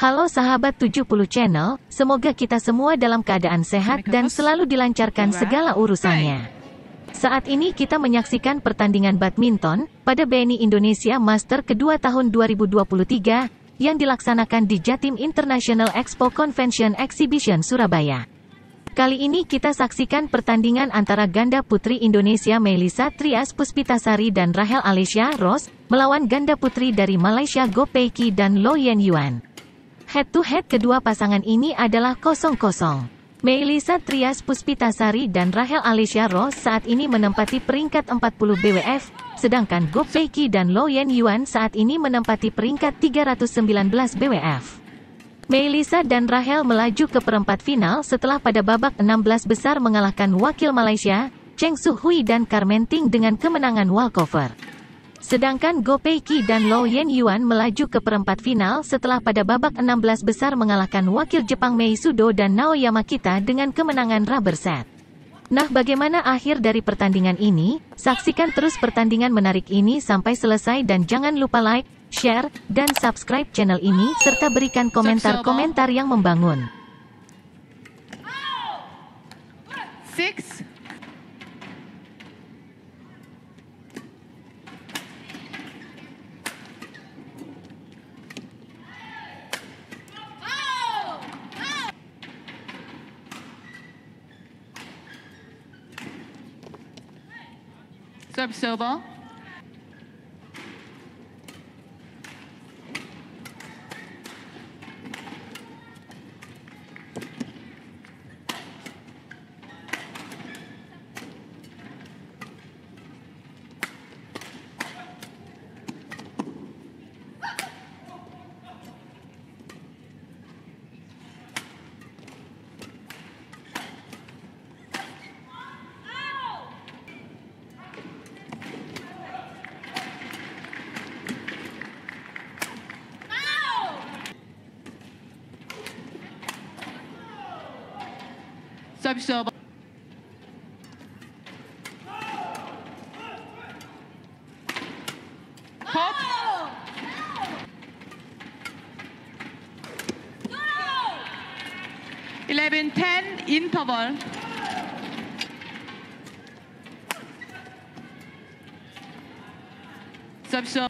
Halo sahabat 70 channel, semoga kita semua dalam keadaan sehat dan selalu dilancarkan segala urusannya. Saat ini kita menyaksikan pertandingan badminton pada BNI Indonesia Master kedua tahun 2023 yang dilaksanakan di Jatim International Expo Convention Exhibition Surabaya. Kali ini kita saksikan pertandingan antara ganda putri Indonesia Melisa Trias Puspitasari dan Rahel Alicia Ros melawan ganda putri dari Malaysia Go Peiki dan Lo Yen Yuan. Head to head kedua pasangan ini adalah kosong-kosong. Melisa Trias Puspitasari dan Rahel Alicia Ross saat ini menempati peringkat 40 BWF, sedangkan Go Peiki dan Lo Yen Yuan saat ini menempati peringkat 319 BWF. Melisa dan Rahel melaju ke perempat final setelah pada babak 16 besar mengalahkan wakil Malaysia, Cheng Su Hui dan Carmen Ting dengan kemenangan walkover. Sedangkan Go Peiki dan Lo Yen Yuan melaju ke perempat final setelah pada babak 16 besar mengalahkan wakil Jepang Mei Sudo dan Naoyama Kita dengan kemenangan rubber set. Nah bagaimana akhir dari pertandingan ini? Saksikan terus pertandingan menarik ini sampai selesai dan jangan lupa like, share, dan subscribe channel ini serta berikan komentar-komentar yang membangun. Six. up Sobel. Pop. No! No! 11 10 interval. Stopsel.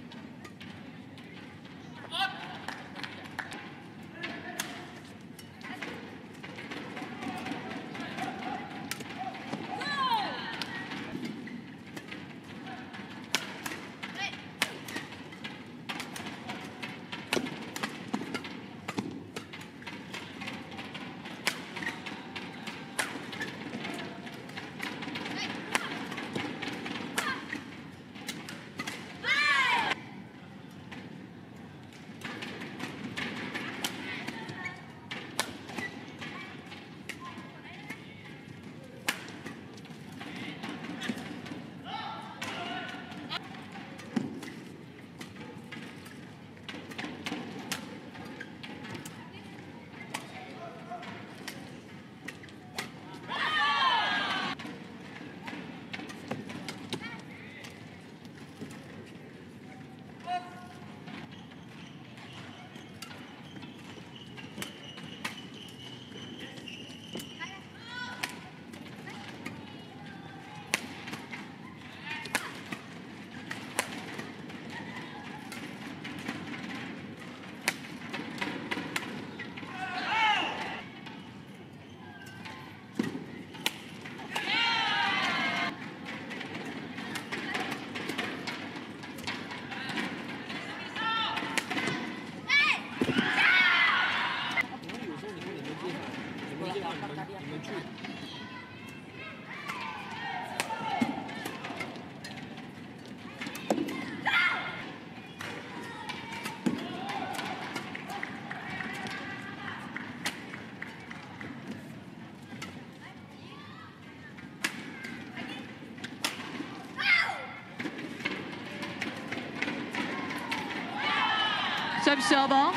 Sub cell ball.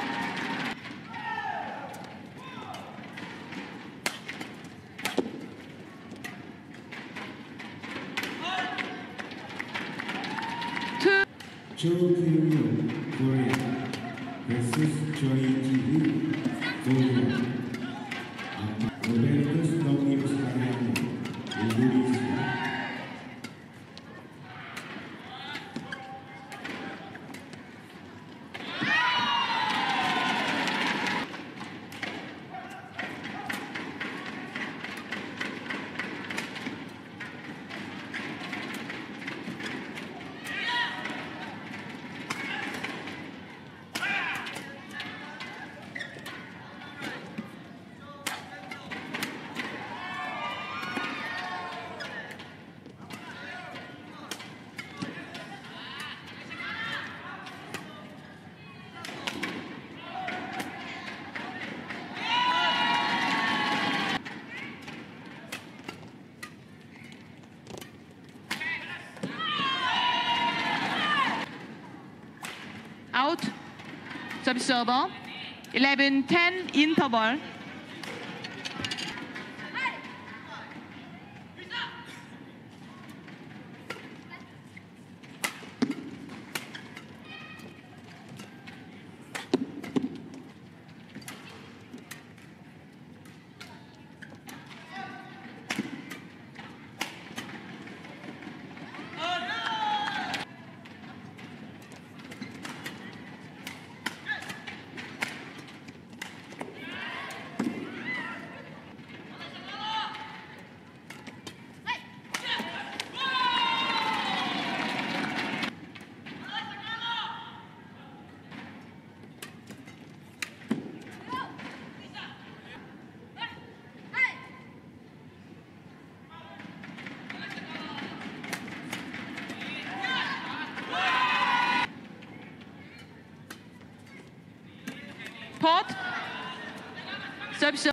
Two. Two. out, 접시 서버. 11, 10, interval. Park. Stop, stop.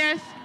Yes.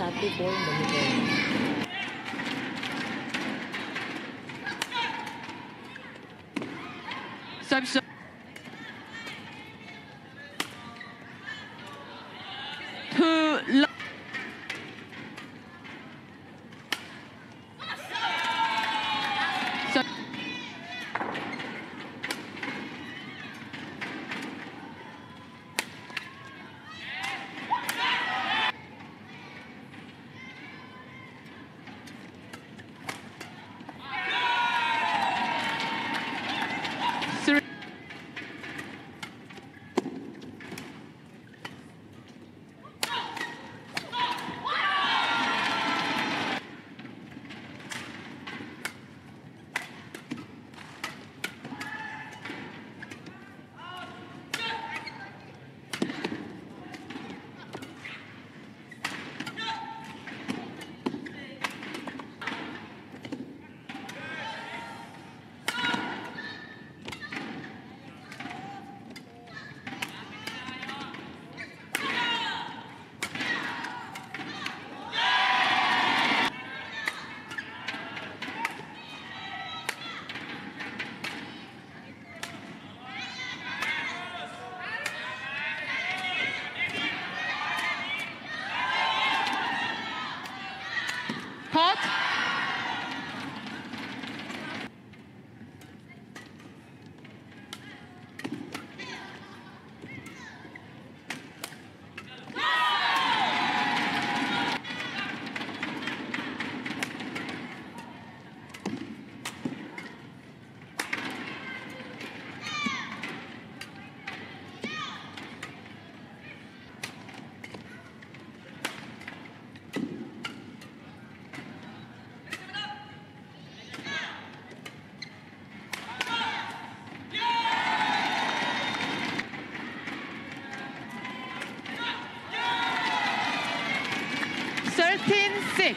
साथ ही गोल नहीं गए सब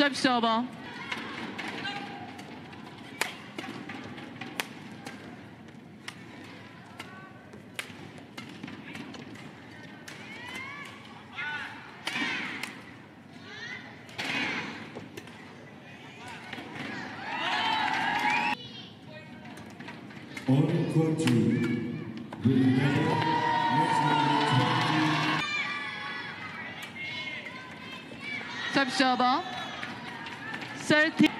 Serve server. On court two. With medal, next number 20. Serve thirty.